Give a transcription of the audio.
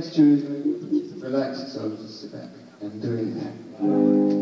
tune is relaxed, so just sit back and do it.